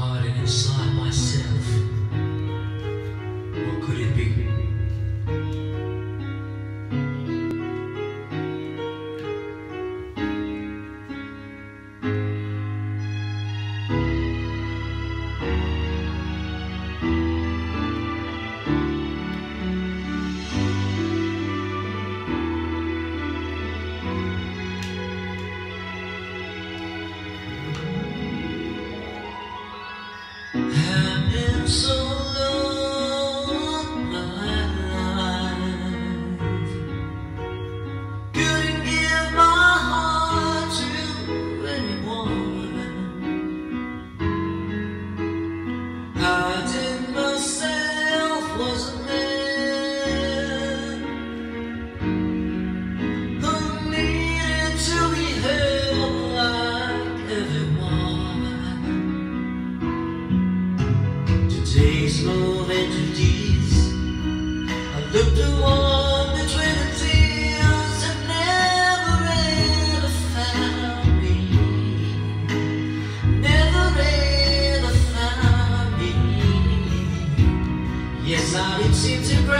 hiding inside myself. What could it be? lives. Days more entities. I looked along between the tears and never ever found me. Never ever found me. Yes, I did seem to grow.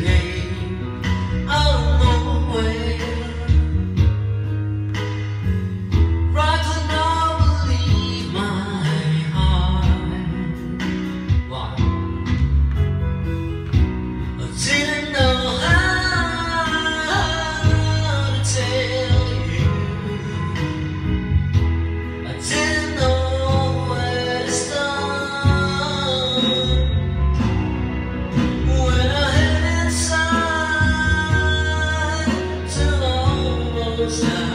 time.